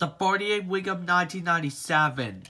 The 48 week of 1997.